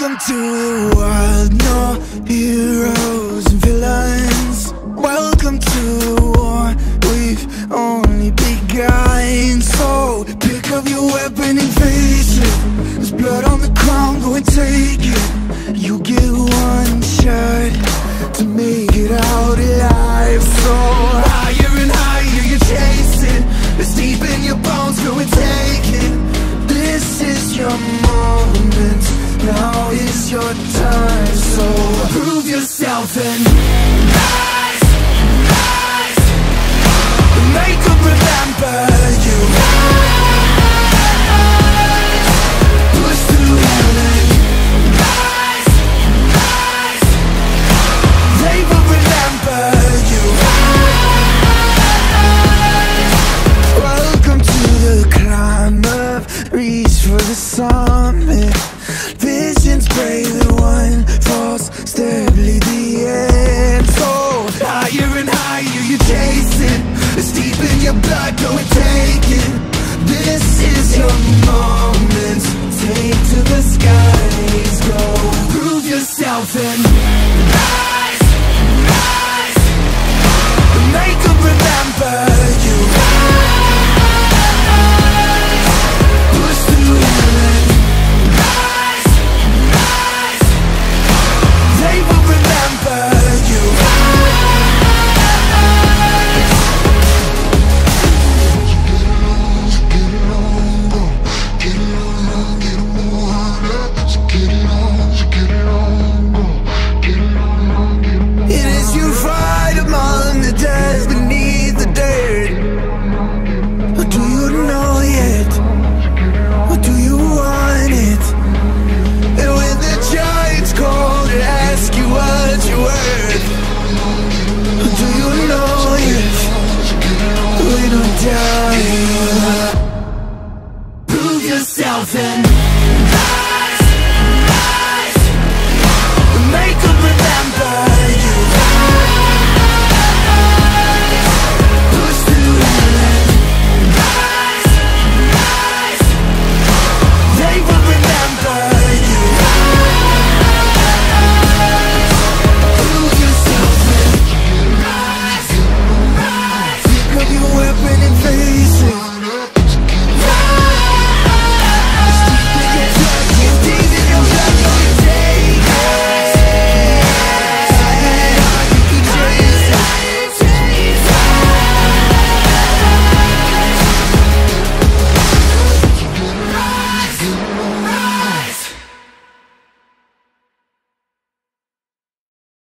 Welcome to the wild, no heroes and villains. Welcome to the war, we've only begun. So pick up your weapon and face it. There's blood on the ground, go and take it. You get one shot to make it out alive. Now is your time So prove yourself and Rise, rise. Make them remember you. Rise, push through Rise, rise. They will remember you. Rise Welcome to the climb up Reach for the summit pray that one false step lead the end. So higher and higher you're chasing. It's deep in your blood, go and take it. This is your moment, take to the sky.